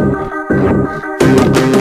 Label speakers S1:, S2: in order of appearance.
S1: Música